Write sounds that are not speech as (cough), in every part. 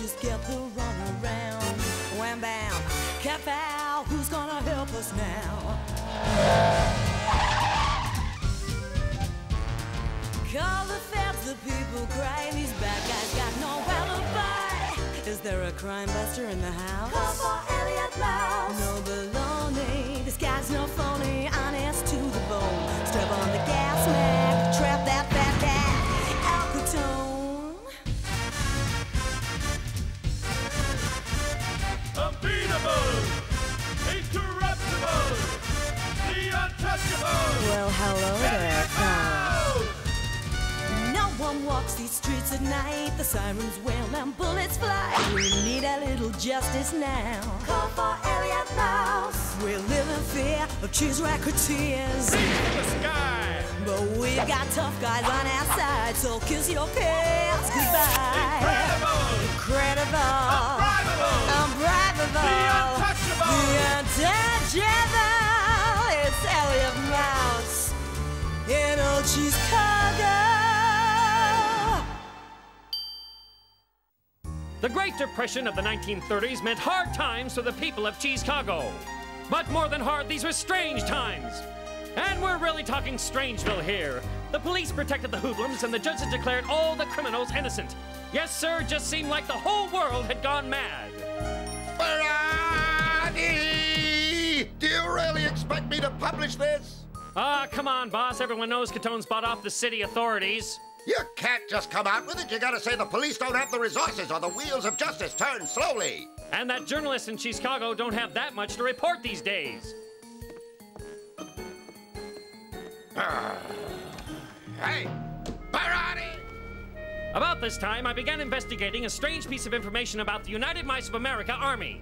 just get the run around. Wham bam, cat foul, who's gonna help us now? Call the feds, the people cry, these bad guys got no alibi. Is there a crime buster in the house? Call for Elliot Mouse. No baloney, this guy's no phony, honest to the bone. Step on the gas, man, trap that Well, hello there! No one walks these streets at night. The sirens wail and bullets fly. We need a little justice now. Call for Elliot Mouse. We live in fear of cheese racketeers. Reach for the sky. But we've got tough guys on our side, so kiss your past goodbye. Incredible, Incredible. The Great Depression of the 1930s meant hard times for the people of Cheesecago. But more than hard, these were strange times. And we're really talking Strangeville here. The police protected the hoodlums, and the judges declared all the criminals innocent. Yes, sir, just seemed like the whole world had gone mad. Barani! Do you really expect me to publish this? Ah, come on, boss. Everyone knows Catone's bought off the city authorities. You can't just come out with it. You gotta say the police don't have the resources or the wheels of justice turn slowly. And that journalists in Cheesecago don't have that much to report these days. (sighs) Hey, Barani! About this time, I began investigating a strange piece of information about the United Mice of America Army.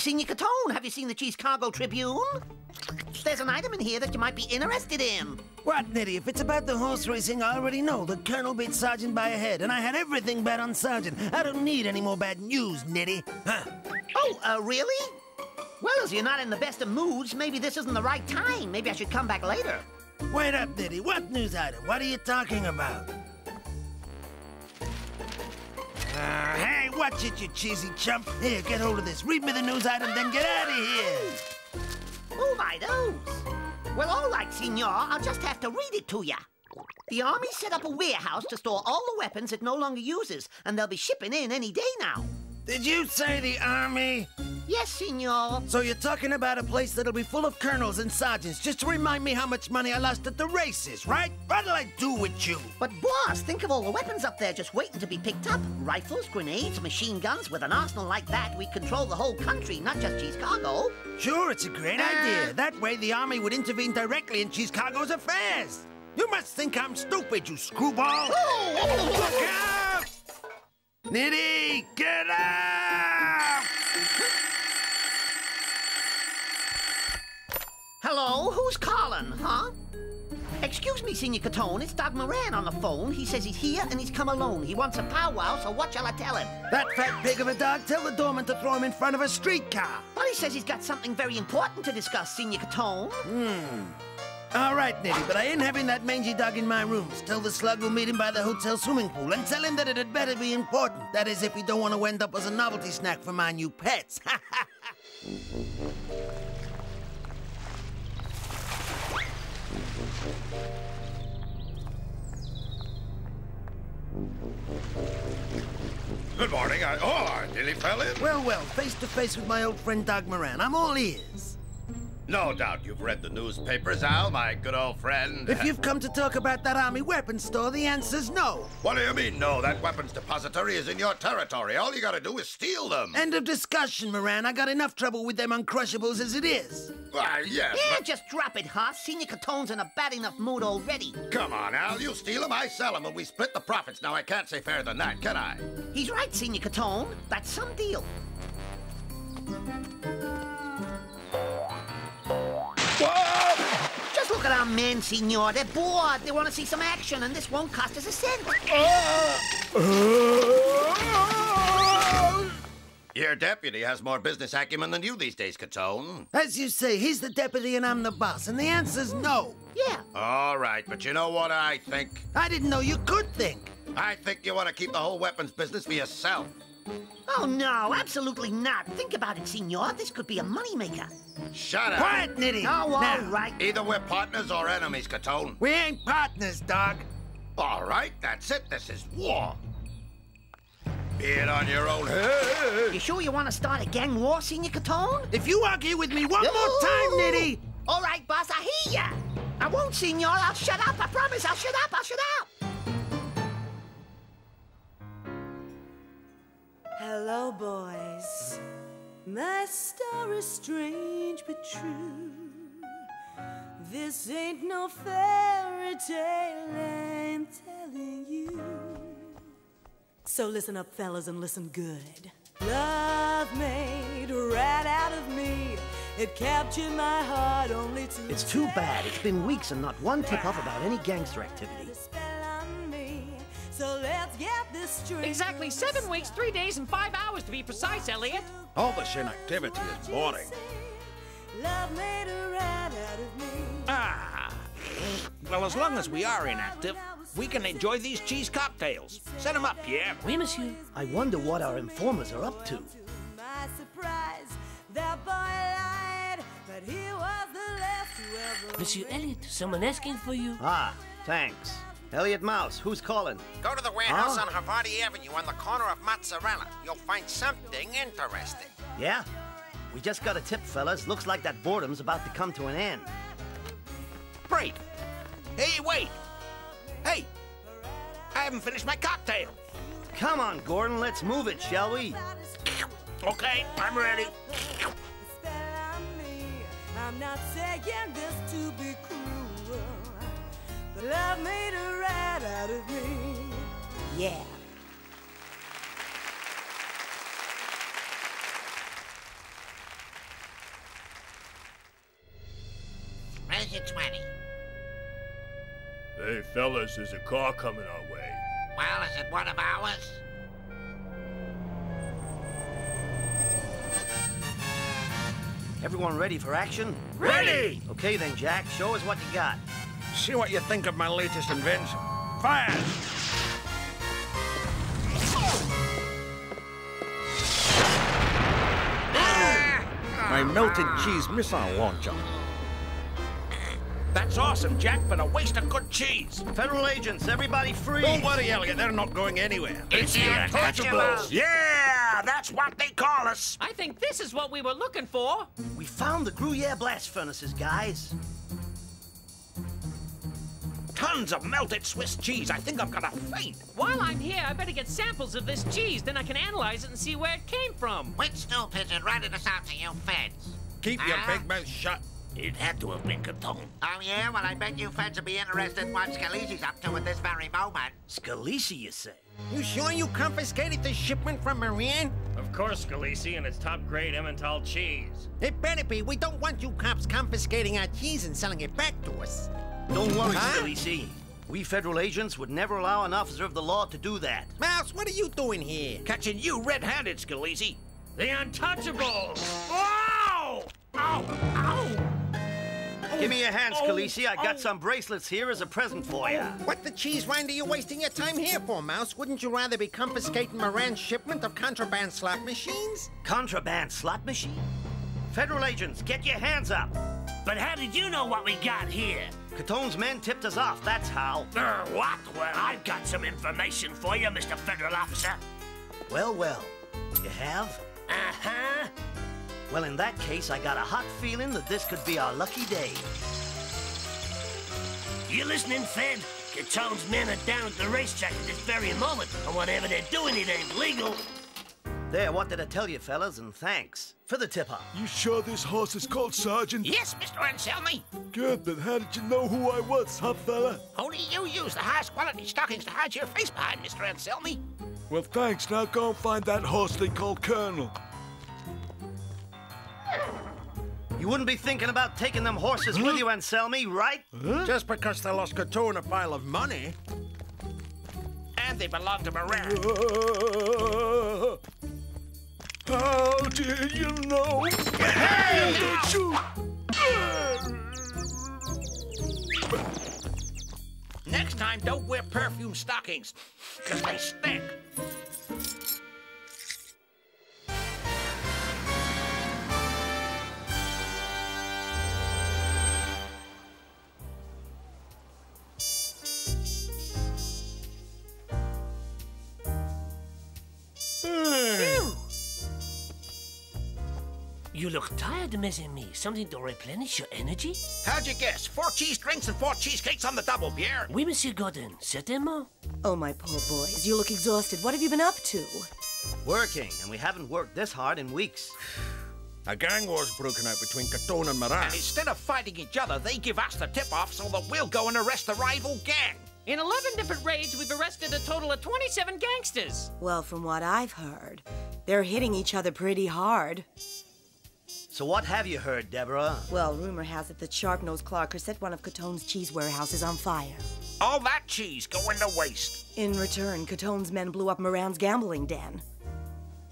Senor Catone, have you seen the Cheesecago Tribune? There's an item in here that you might be interested in. What, Nitty? If it's about the horse racing, I already know. The Colonel beat Sergeant by a head, and I had everything bad on Sergeant. I don't need any more bad news, Nitty. Huh. Oh, uh, really? Well, as you're not in the best of moods, maybe this isn't the right time. Maybe I should come back later. Wait up, Nitty. What news item? What are you talking about? Watch it, you cheesy chump. Here, get hold of this. Read me the news item, then get out of here. Oh, my those. Well, all right, Senor. I'll just have to read it to ya. The Army set up a warehouse to store all the weapons it no longer uses, and they'll be shipping in any day now. Did you say the Army? Yes, Senor. So you're talking about a place that'll be full of colonels and sergeants just to remind me how much money I lost at the races, right? What'll I do with you? But, boss, think of all the weapons up there just waiting to be picked up. Rifles, grenades, machine guns. With an arsenal like that, we control the whole country, not just Cheesecago. Sure, it's a great uh. idea. That way the Army would intervene directly in Cheesecago's affairs. You must think I'm stupid, you screwball. Oh. Look out! Nitty, get out! Hello, who's calling, huh? Excuse me, Senor Catone, it's Dog Moran on the phone. He says he's here and he's come alone. He wants a powwow, so what shall I tell him? That fat pig of a dog, tell the doorman to throw him in front of a streetcar. Well, he says he's got something very important to discuss, Senor Catone. Hmm. All right, Nitty, but I ain't having that mangy dog in my rooms. Tell the slug we'll meet him by the hotel swimming pool and tell him that it had better be important. That is, if he don't want to end up as a novelty snack for my new pets. (laughs) Good morning. I, oh, I nearly fell in. well, well, face to face with my old friend Dog Moran. I'm all ears. No doubt you've read the newspapers, Al, my good old friend. If you've come to talk about that army weapons store, the answer's no. What do you mean, no? That weapons depository is in your territory. All you gotta do is steal them. End of discussion, Moran. I got enough trouble with them uncrushables as it is. Why, yes, Yeah, but... just drop it, huh? Senor Catone's in a bad enough mood already. Come on, Al. You steal them, I sell them, and we split the profits. Now, I can't say fairer than that, can I? He's right, Senor Catone. That's some deal. Whoa! Just look at our men, Senor. They're bored. They want to see some action, and this won't cost us a cent. Uh. Your deputy has more business acumen than you these days, Catone. As you say, he's the deputy and I'm the boss, and the answer's no. Yeah. All right, but you know what I think? I didn't know you could think. I think you want to keep the whole weapons business for yourself. Oh, no, absolutely not. Think about it, senor. This could be a moneymaker. Shut up. Quiet, Nitty. Oh, all Now, right. Either we're partners or enemies, Catone. We ain't partners, dog. All right, that's it. This is war. Be it on your own head. You sure you want to start a gang war, Senor Catone? If you argue with me one more time, Nitty, All right, boss, I hear ya. I won't, senor. I'll shut up. I promise. I'll shut up. I'll shut up. Hello, boys. My story's strange but true. This ain't no fairy tale I'm telling you. So listen up, fellas, and listen good. Love made rat out of me. It captured my heart only to It's too bad. It's been weeks and not one tip off about any gangster activity. Exactly seven weeks, three days, and five hours to be precise, Elliot. All this inactivity is boring. Love made a rat out of me. Ah. Well, as long as we are inactive, we can enjoy these cheese cocktails. Set them up, Pierre. Oui, monsieur. I wonder what our informers are up to. To my surprise, that boy lied, but he was the last. Monsieur Elliot, someone asking for you. Ah, thanks. Elliot Mouse, who's calling? Go to the warehouse Huh? on Havarti Avenue on the corner of Mozzarella. You'll find something interesting. Yeah? We just got a tip, fellas. Looks like that boredom's about to come to an end. Great. Hey, wait. Hey, I haven't finished my cocktail. Come on, Gordon, let's move it, shall we? Okay, I'm ready. Spell on me. I'm not saying this to be cruel, but love made a rat out of me. Yeah. Where's your 20? Hey, fellas, there's a car coming our way. Well, is it one of ours? Everyone ready for action? Ready! Okay then, Jack, show us what you got. See what you think of my latest invention. Fire! My melted cheese missile launcher. That's awesome, Jack, but a waste of good cheese. Federal agents, everybody free! Don't worry, Elliot, they're not going anywhere. It's the Untouchables. Yeah, that's what they call us. I think this is what we were looking for. We found the Gruyere blast furnaces, guys. Tons of melted Swiss cheese. I think I've got a faint. While I'm here, I better get samples of this cheese, then I can analyze it and see where it came from. Which stool pigeon ratted us out to you feds? Keep your Ah? big mouth shut. It had to have been Catone. Oh, yeah? Well, I bet you feds would be interested in what Scalisi's up to at this very moment. Scalisi, you say? You sure you confiscated the shipment from Marianne? Of course, Scalisi, and it's top-grade Emmental cheese. It better be. We don't want you cops confiscating our cheese and selling it back to us. Don't worry, Huh? Scalisi. We federal agents would never allow an officer of the law to do that. Mouse, what are you doing here? Catching you red-handed, Scalisi. The Untouchables! Ow! Ow! Ow! Give me your hand, Oh, Scalisi. I got oh. some bracelets here as a present for you. What the cheese rind are you wasting your time here for, Mouse? Wouldn't you rather be confiscating Moran's shipment of contraband slot machines? Contraband slot machine? Federal agents, get your hands up. But how did you know what we got here? Catone's men tipped us off, that's how. Er, what? Well, I've got some information for you, Mr. Federal Officer. Well, well. You have? Uh-huh. Well, in that case, I got a hot feeling that this could be our lucky day. You listening, Fed? Catone's men are down at the racetrack at this very moment, and whatever they're doing, it ain't legal. There, what did I tell you, fellas? And thanks for the tip-off. You sure this horse is called Sergeant? Yes, Mr. Anselmi. Good, but how did you know who I was, huh, fella? Only you use the highest quality stockings to hide your face behind, Mr. Anselmi. Well, thanks. Now go and find that horse they call Colonel. You wouldn't be thinking about taking them horses with you, Anselmi, right? Just because they lost Catone a pile of money. And they belong to Moran. How did you know? Hey! You? Next time, don't wear perfume stockings, because they stink. You look tired, mes amis. Something to replenish your energy? How'd you guess? Four cheese drinks and four cheesecakes on the double, Pierre. Oui, Monsieur Godin. Certainement. Oh, my poor boys, you look exhausted. What have you been up to? Working, and we haven't worked this hard in weeks. (sighs) A gang war's broken out between Catone and Moran. And instead of fighting each other, they give us the tip-off so that we'll go and arrest the rival gang. In 11 different raids, we've arrested a total of 27 gangsters. Well, from what I've heard, they're hitting each other pretty hard. So what have you heard, Deborah? Well, rumor has it that Sharp-Nosed Clark has set one of Catone's cheese warehouses on fire. All that cheese going to waste. In return, Catone's men blew up Moran's gambling den.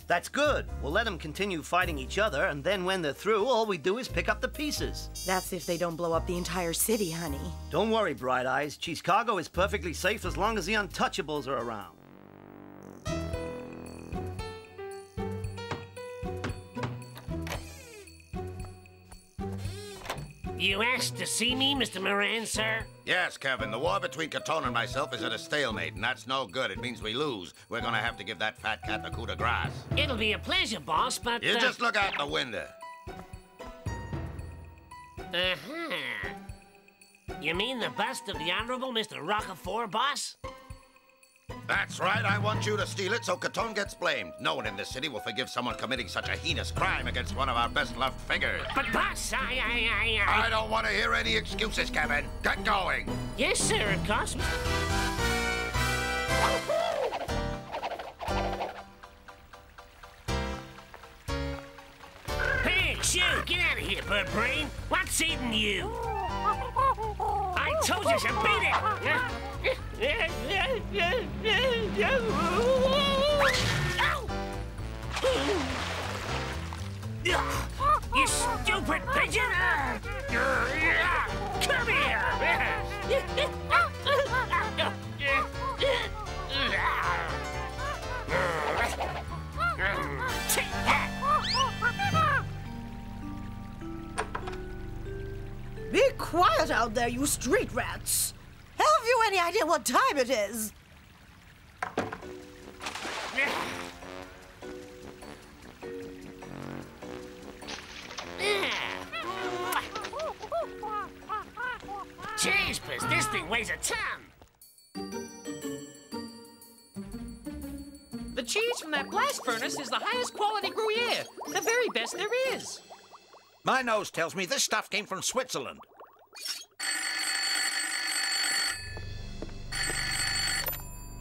That's good. We'll let them continue fighting each other, and then when they're through, all we do is pick up the pieces. That's if they don't blow up the entire city, honey. Don't worry, Bright Eyes. Cheesecago is perfectly safe as long as the Untouchables are around. You asked to see me, Mr. Moran, sir? Yes, Kevin. The war between Catone and myself is at a stalemate, and that's no good. It means we lose. We're gonna have to give that fat cat the coup de grace. It'll be a pleasure, boss, but... You uh... just look out the window. Uh-huh. You mean the bust of the Honorable Mr. Roquefort, boss? That's right. I want you to steal it so Catone gets blamed. No one in this city will forgive someone committing such a heinous crime against one of our best-loved figures. But, boss, I, I, I, I... I don't want to hear any excuses, Kevin. Get going. Yes, sir, of course. Hey, Shoo, get out of here, bird brain. What's eating you? (laughs) Told you to beat it. You stupid pigeon! Come here! Quiet out there, you street rats! Have you any idea what time it is? Jeepers, this thing weighs a ton! The cheese from that blast furnace is the highest quality Gruyere, the very best there is. My nose tells me this stuff came from Switzerland.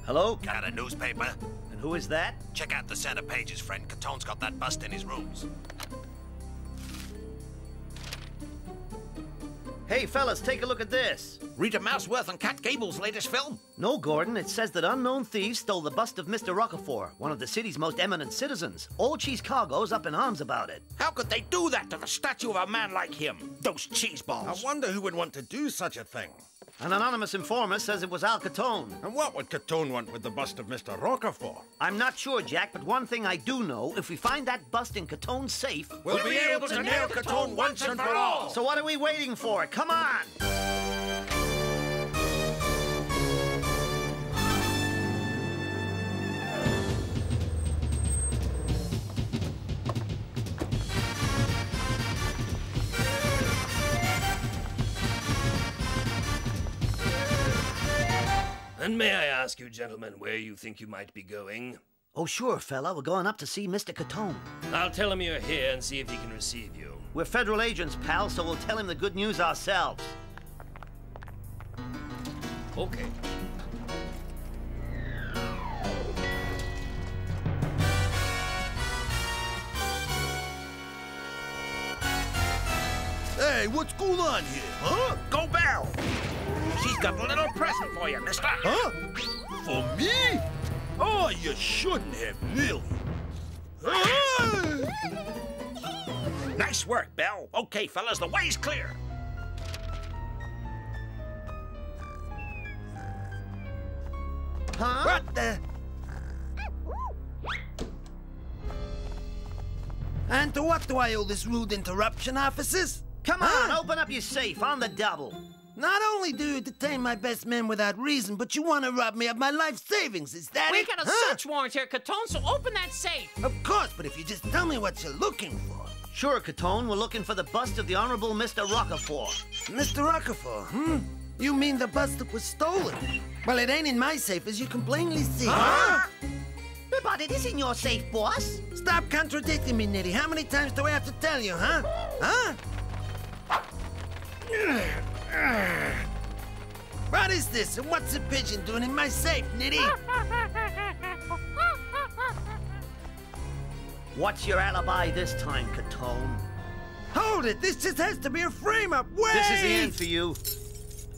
Hello? Got a newspaper? And who is that? Check out the center pages, friend. Catone's got that bust in his rooms. Hey, fellas, take a look at this. Rita Mouseworth and Cat Gable's latest film? No, Gordon. It says that unknown thieves stole the bust of Mr. Roquefort, one of the city's most eminent citizens. Old Cheesecago's up in arms about it. How could they do that to the statue of a man like him? Those cheese balls. I wonder who would want to do such a thing. An anonymous informer says it was Al Catone. And what would Catone want with the bust of Mr. Roquefort? I'm not sure, Jack, but one thing I do know, if we find that bust in Catone's safe... We'll, we'll be, be able, able to nail Catone once and for all! So what are we waiting for? Come on! And may I ask you, gentlemen, where you think you might be going? Oh, sure, fella. We're going up to see Mr. Catone. I'll tell him you're here and see if he can receive you. We're federal agents, pal, so we'll tell him the good news ourselves. Okay. Hey, what's going on here, huh? Go Bell! She's got a little present for you, mister. Huh? For me? Oh, you shouldn't have, really. Nice work, Bell. Okay, fellas, the way's clear. Huh? What the? And to what do I owe this rude interruption, officers? Come on, Huh? open up your safe on the double. Not only do you detain my best man without reason, but you want to rob me of my life savings, is that We it? got a Huh? search warrant here, Catone, so open that safe. Of course, but if you just tell me what you're looking for. Sure, Catone, we're looking for the bust of the Honorable Mr. Rockefeller. Mr. Rockefeller, hmm? You mean the bust that was stolen? Well, it ain't in my safe, as you can plainly see. Huh? But it is in your safe, boss. Stop contradicting me, Nitty. How many times do I have to tell you, huh? Huh? What is this, and what's a pigeon doing in my safe, Nitty? (laughs) What's your alibi this time, Catone? Hold it! This just has to be a frame-up! Wait! This is the end for you.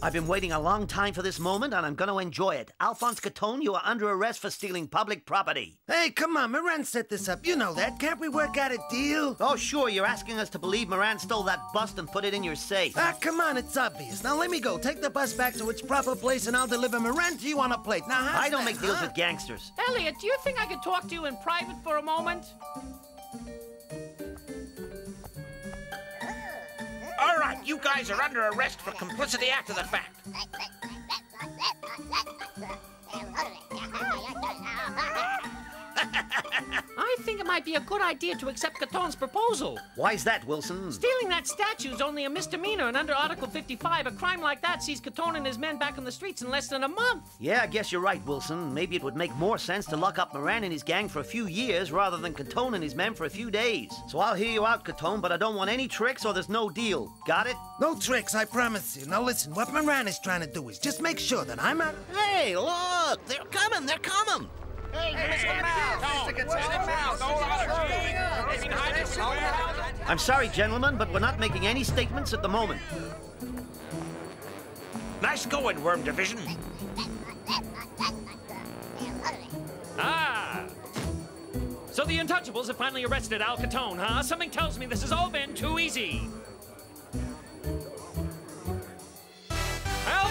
I've been waiting a long time for this moment, and I'm going to enjoy it. Alphonse Catone, you are under arrest for stealing public property. Hey, come on, Moran set this up. You know that. Can't we work out a deal? Oh, sure, you're asking us to believe Moran stole that bust and put it in your safe. Ah, come on, it's obvious. Now let me go. Take the bus back to its proper place, and I'll deliver Moran to you on a plate. Now, how's I don't that, make deals huh? with gangsters. Elliot, do you think I could talk to you in private for a moment? All right, you guys are under arrest for complicity after the fact. Think it might be a good idea to accept Catone's proposal. Why's that, Wilson? Stealing that statue is only a misdemeanor, and under Article 55, a crime like that sees Catone and his men back on the streets in less than a month. Yeah, I guess you're right, Wilson. Maybe it would make more sense to lock up Moran and his gang for a few years rather than Catone and his men for a few days. So I'll hear you out, Catone, but I don't want any tricks or there's no deal. Got it? No tricks, I promise you. Now listen, what Moran is trying to do is just make sure that I'm out. Hey, look! They're coming! They're coming! I'm sorry, gentlemen, but we're not making any statements at the moment. Nice going, Worm Division. Ah! So the Untouchables have finally arrested Al Catone, huh? Something tells me this has all been too easy.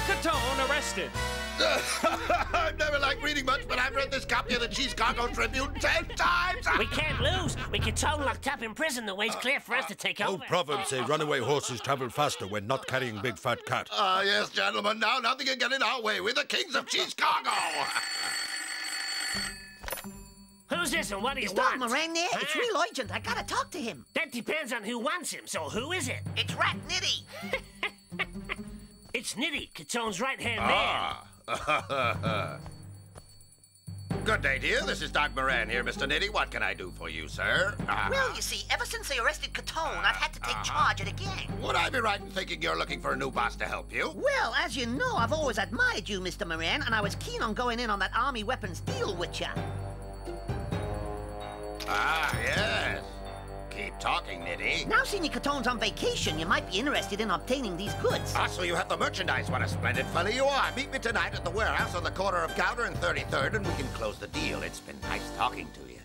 Catone arrested. (laughs) I've never liked reading much, but I've read this copy of the Cheesecago Tribune ten times. We can't lose. We get Tone locked up in prison. The way's clear for us to take over. Old proverbs say runaway horses travel faster when not carrying big fat cat. Ah, yes, gentlemen. Now nothing can get in our way. We're the kings of Cheesecago. Who's this and what do you Is Dog want? Moran there? It's Huh? real urgent. I gotta talk to him. That depends on who wants him. So who is it? It's Rat Nitty. (laughs) It's Nitty, Catone's right-hand man. Ah. (laughs) Good day to you. This is Dog Moran here, Mr. Nitty. What can I do for you, sir? Ah. Well, you see, ever since they arrested Catone, I've had to take charge of the gang. Would I be right in thinking you're looking for a new boss to help you? Well, as you know, I've always admired you, Mr. Moran, and I was keen on going in on that army weapons deal with you. Ah, yes. Keep talking, Nitty. Now, Senor Catone's on vacation, you might be interested in obtaining these goods. Ah, so you have the merchandise. What a splendid fellow you are. Meet me tonight at the warehouse on the corner of Gouda and 33rd, and we can close the deal. It's been nice talking to you.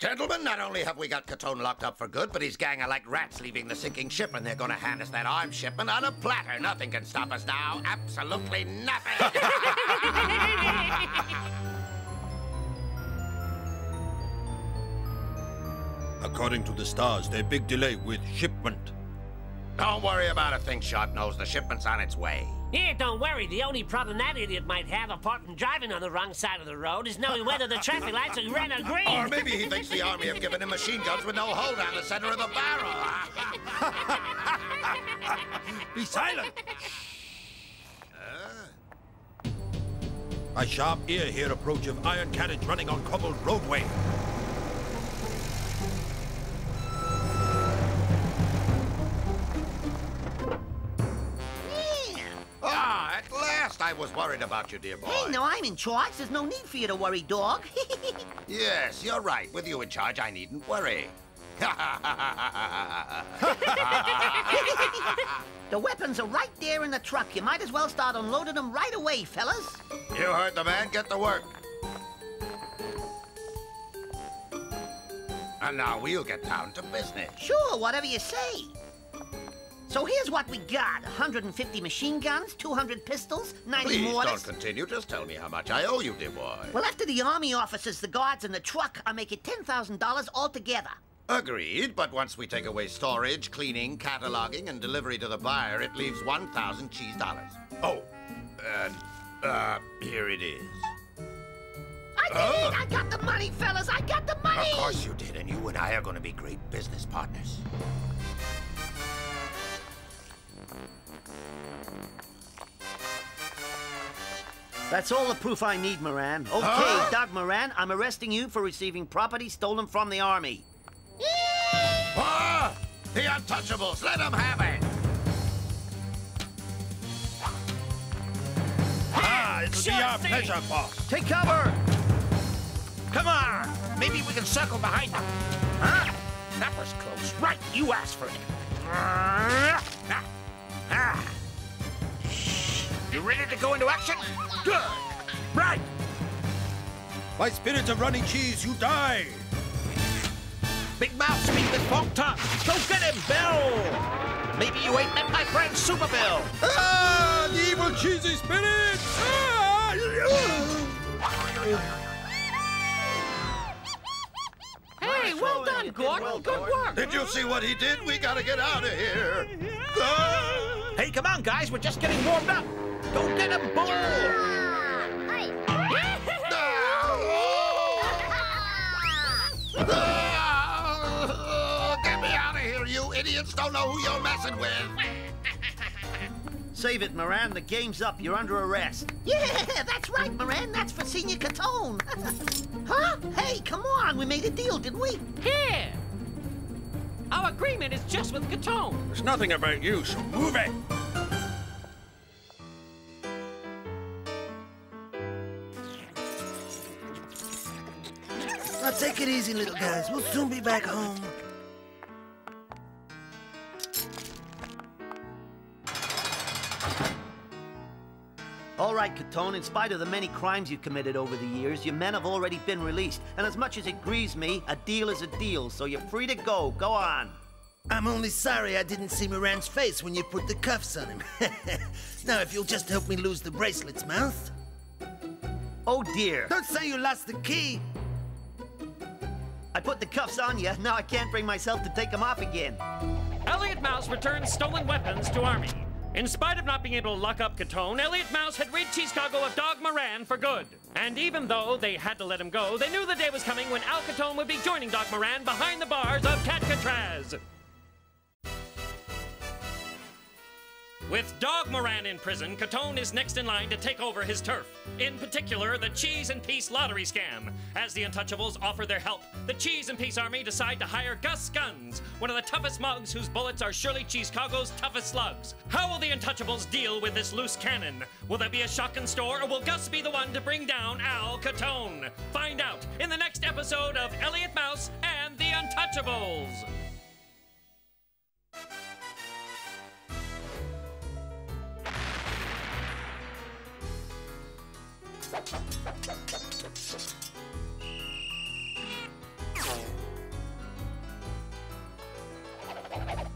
Gentlemen, not only have we got Catone locked up for good, but his gang are like rats leaving the sinking ship, and they're gonna hand us that arms shipment on a platter. Nothing can stop us now. Absolutely nothing. (laughs) (laughs) According to the stars, there's big delay with shipment. Don't worry about a thing, Shot Nose. The shipment's on its way. Yeah, don't worry. The only problem that idiot might have, apart from driving on the wrong side of the road, is knowing whether the traffic lights are red or green. Or maybe he thinks the army have given him machine guns with no hole down the center of the barrel. (laughs) Be silent! A sharp ear hear approach of iron carriage running on cobbled roadway. I was worried about you, dear boy. Hey, now I'm in charge. There's no need for you to worry, dog. (laughs) Yes, you're right. With you in charge, I needn't worry. the weapons are right there in the truck. You might as well start unloading them right away, fellas. you heard the man. Get to work. And now we'll get down to business. Sure, whatever you say. So here's what we got. 150 machine guns, 200 pistols, 90 Please mortars. don't continue. Just tell me how much I owe you, dear boy. Well, after the army officers, the guards, and the truck, I make it $10,000 altogether. Agreed, but once we take away storage, cleaning, cataloging, and delivery to the buyer, it leaves 1,000 cheese dollars. Oh, and, uh, here it is. I did it! I got the money, fellas! I got the money! Of course you did, and you and I are going to be great business partners. That's all the proof I need, Moran. Okay, Huh? Dog Moran, I'm arresting you for receiving property stolen from the army. Ah! The Untouchables, let them have it! Ah, it'll be our pleasure, boss. Take cover! Come on. Maybe we can circle behind them. Huh? That was close. Right, you asked for it. Ah. You ready to go into action? Good. Right. By spirits of running cheese, you die! Big mouth speak with forked tongue. Go get him, Bill. Maybe you ain't met my friend Super Bill. Ah! The evil cheesy spirits! Ah! Hey, well done, Gordon. Good work. Did you see what he did? We gotta get out of here. Hey, come on, guys. We're just getting warmed up. Go get him, Bull. Get me out of here, you idiots! Don't know who you're messing with. Save it, Moran. The game's up. You're under arrest. Yeah, that's right, Moran. That's for Senor Catone. huh? Hey, come on. We made a deal, didn't we? Here. Our agreement is just with Catone. There's nothing about you, so move it! Now take it easy, little guys. We'll soon be back home. All right, Catone, in spite of the many crimes you've committed over the years, your men have already been released. And as much as it grieves me, a deal is a deal, so you're free to go. Go on. I'm only sorry I didn't see Moran's face when you put the cuffs on him. (laughs) now, if you'll just help me lose the bracelets, Mouth. Oh, dear. Don't say you lost the key. I put the cuffs on you. Now I can't bring myself to take them off again. Elliot Mouse returns stolen weapons to Army. In spite of not being able to lock up Catone, Elliot Mouse had rid Cheesecago of Dog Moran for good. And even though they had to let him go, they knew the day was coming when Al Catone would be joining Dog Moran behind the bars of Catcatraz. With Dog Moran in prison, Catone is next in line to take over his turf. In particular, the Cheese and Peace lottery scam. As the Untouchables offer their help, the Cheese and Peace Army decide to hire Gus Guns, one of the toughest mugs whose bullets are surely Cheesecago's toughest slugs. How will the Untouchables deal with this loose cannon? Will there be a shock in store, or will Gus be the one to bring down Al Catone? Find out in the next episode of Elliot Mouse and the Untouchables. Thank you.